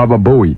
Baba Bowie.